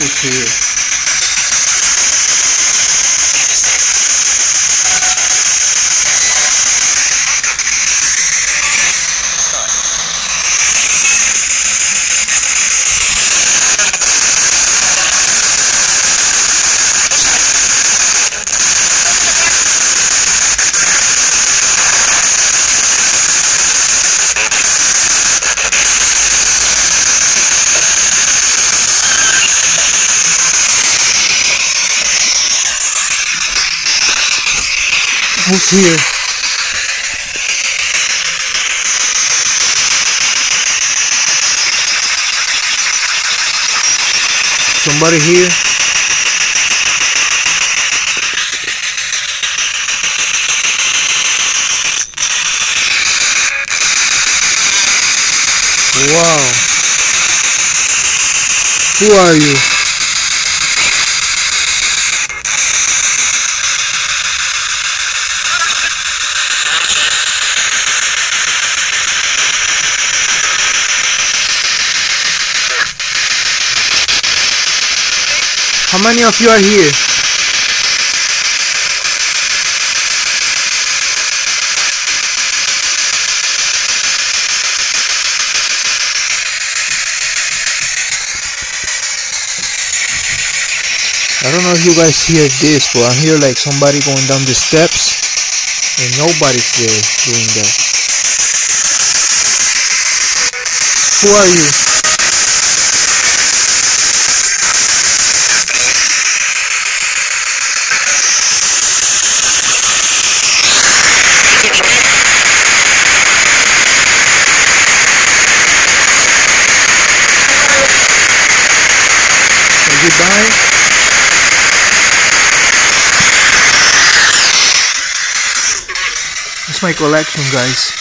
Who's here? Who's here? Somebody here? Wow. Who are you? How many of you are here? I don't know if you guys hear this, but I hear like somebody going down the steps and nobody's there doing that. Who are you? Goodbye. That's my collection guys.